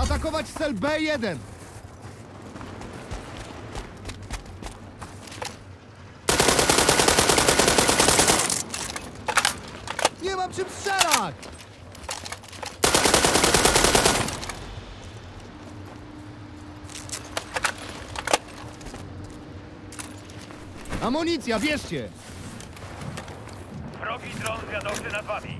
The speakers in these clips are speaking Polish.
Atakować cel B1! Nie mam czym strzelać! Amunicja, bierzcie! Wrogi dron zwiadowczy nad wami.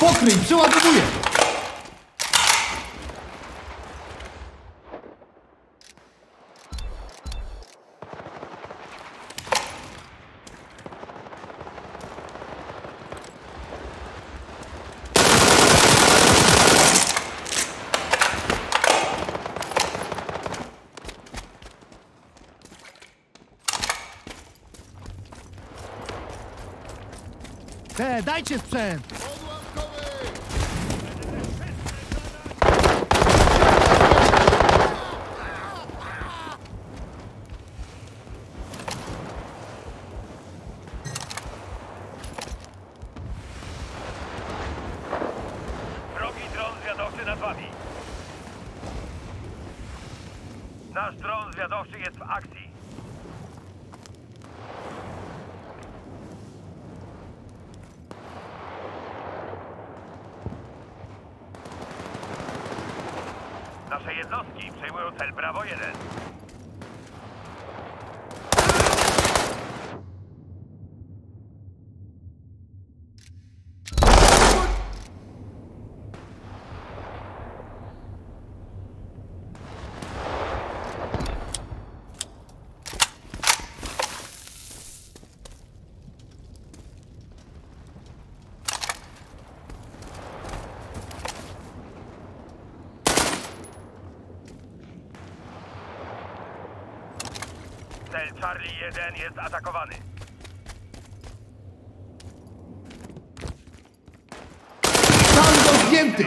Pokryj, przeładowuję! Te, dajcie sprzęt! Nasz dron zwiadowczy jest w akcji. Nasze jednostki przejmują cel Bravo 1. Cel Charlie 1 jest atakowany. Tango zdjęty!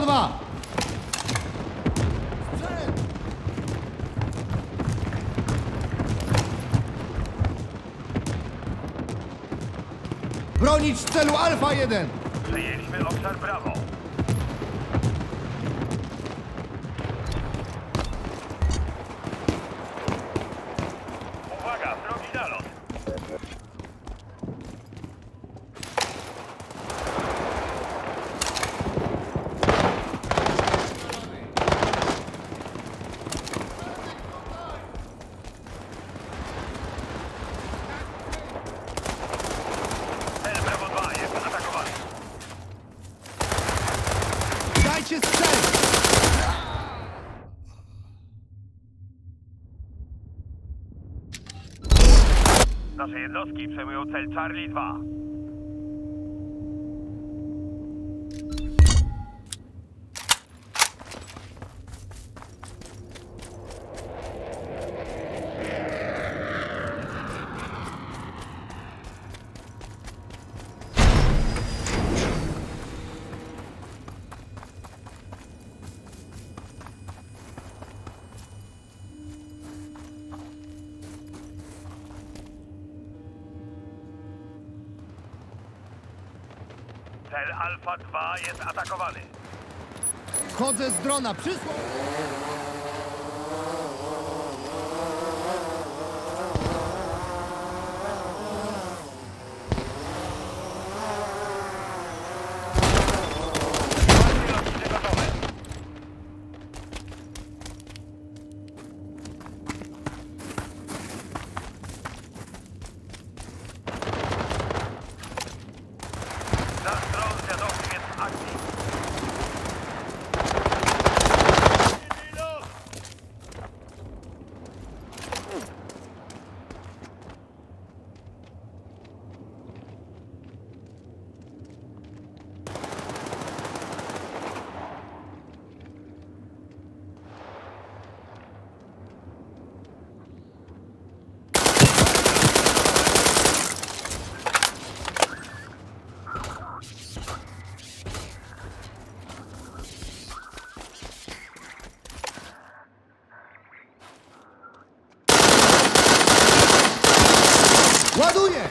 2! Sprzęt. Bronić celu Alfa 1! Przejęliśmy obszar Brawo. Uwaga, wrogi nalot. Cel Brawo 2 jest atakowany. Dajcie sprzęt! Nasze jednostki przejmują cel Charlie 2. Cel Alfa 2 jest atakowany. Chodzę z drona, przysłał! Wszystkie lotnicze gotowe. Nasz dron zwiadowczy jest w akcji. Ładuję!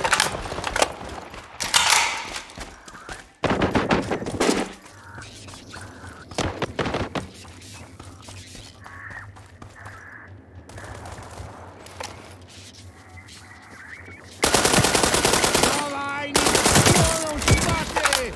Dawaj, niech płoną szmaty!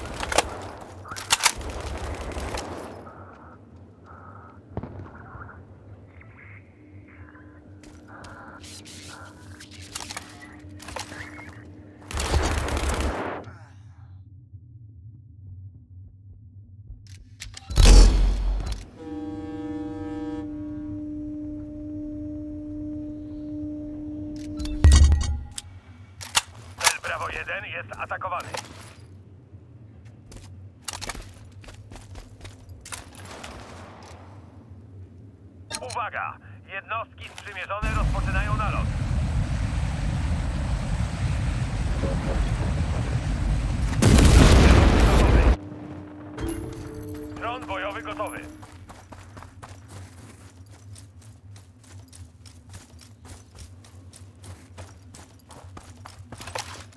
Cel Brawo 1 jest atakowany.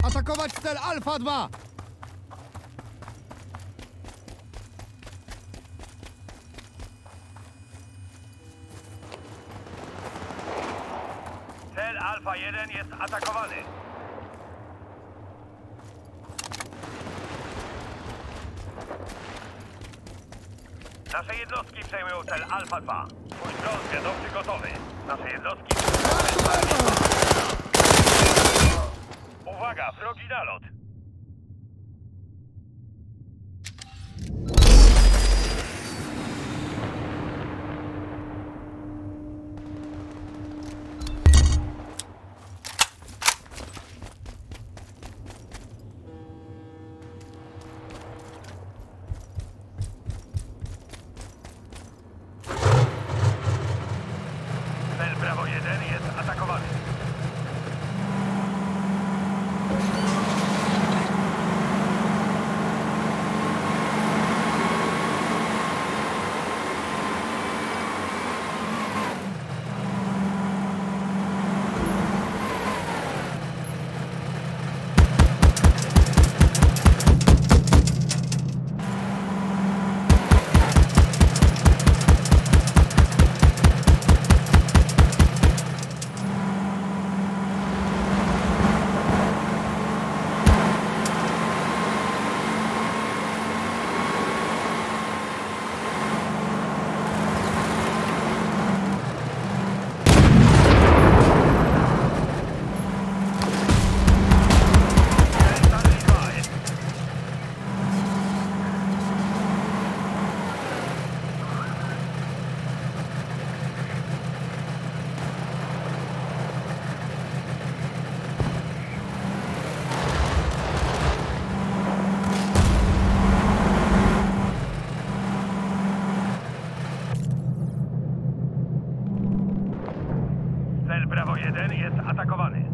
Atakować cel Alfa 2! Cel Alfa 1 jest atakowany. Nasze jednostki przejmują cel Alfa 2. Twój dron zwiadowczy gotowy. Nasze jednostki... Uwaga, wrogi nalot. Bravo 1 jest atakowany.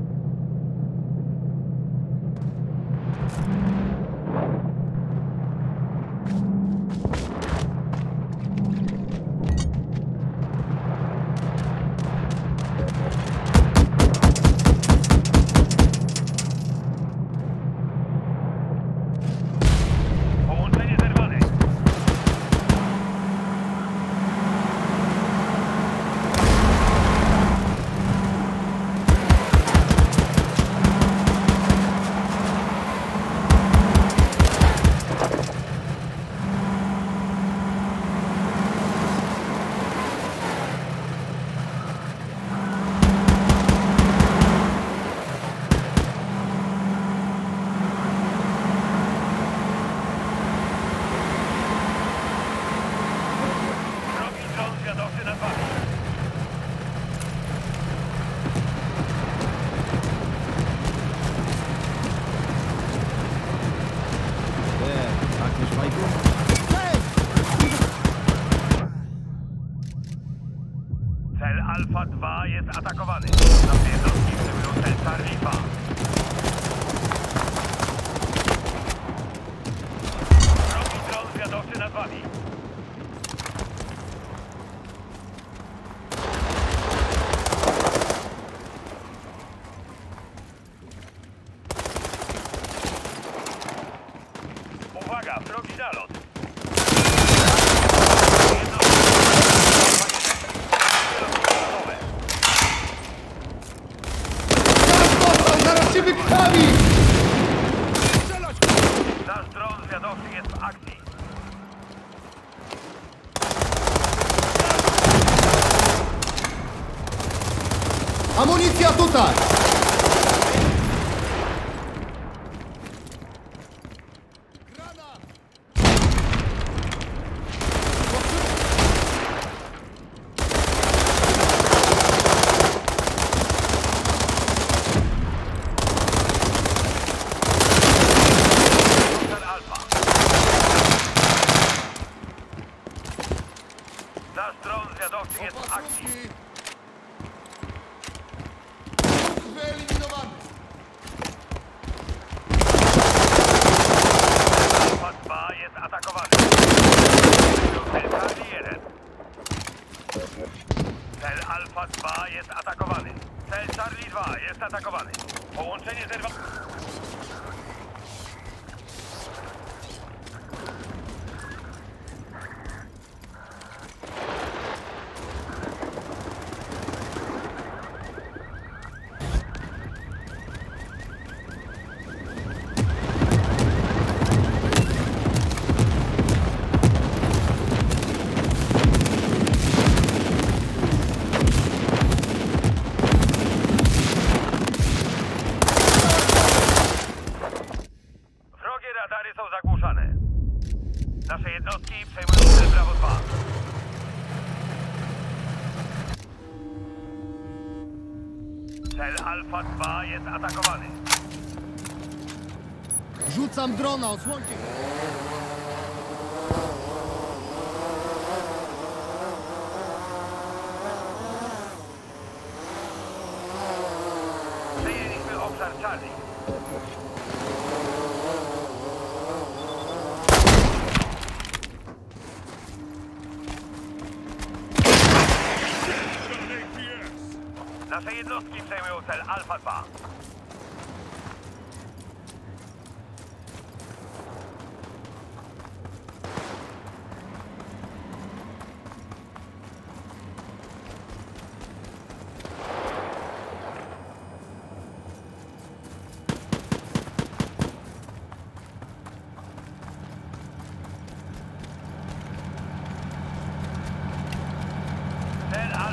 Rzucam drona, osłońcie Przejęliśmy obszar Charlie. Nasze jednostki przejmują cel Alfa 2.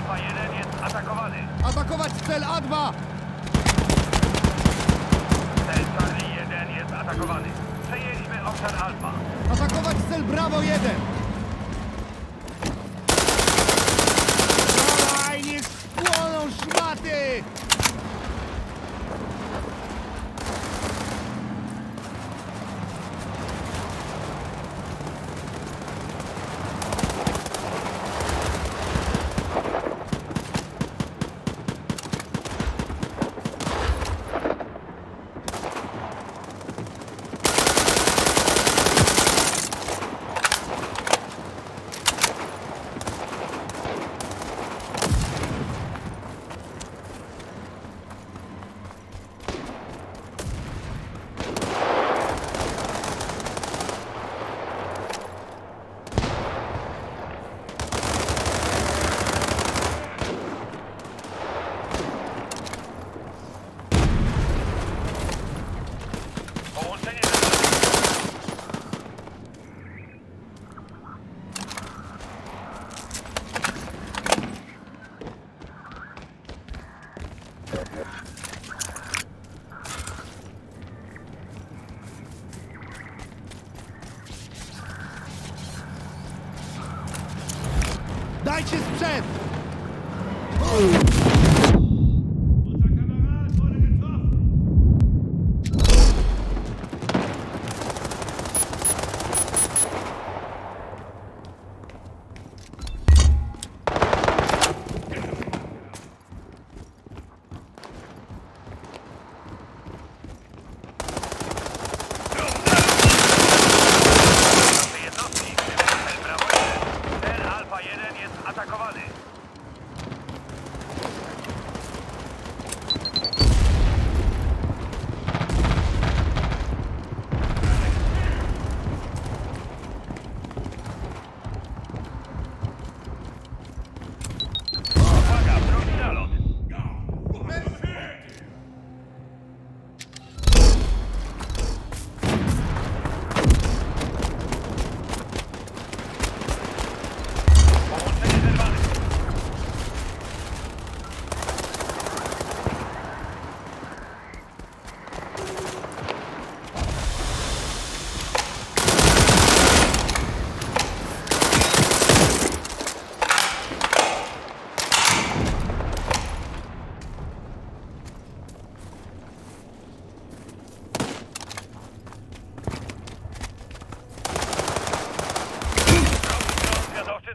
Atakowany. Atakować cel A2! Cel Charlie-1 jest atakowany. Przejęliśmy obszar Alfa. Atakować cel Bravo-1! Wejdźcie sprzed!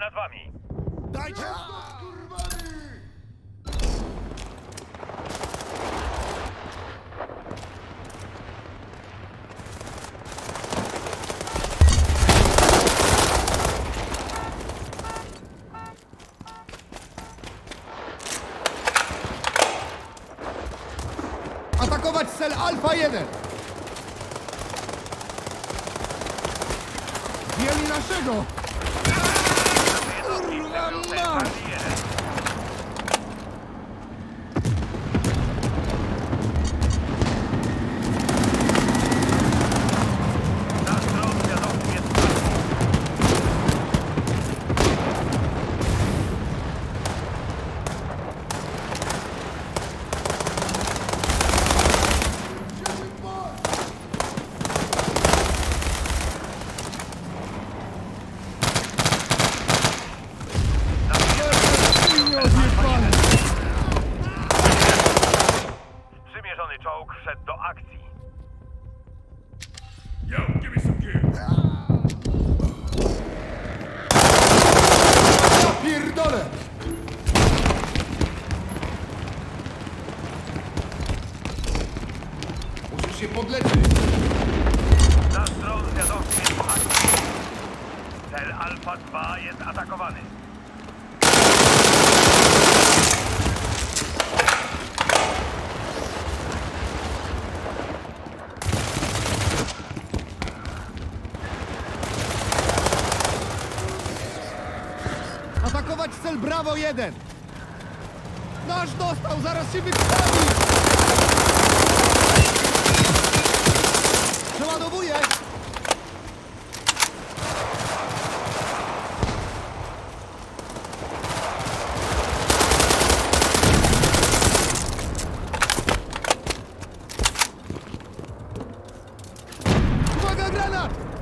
nad wami. Dajcie! Atakować cel Alfa 1! Alfa 2 jest atakowany. Atakować cel Bravo 1! Nasz dostał, zaraz się wykrwawi! Przeładowuję! Granat!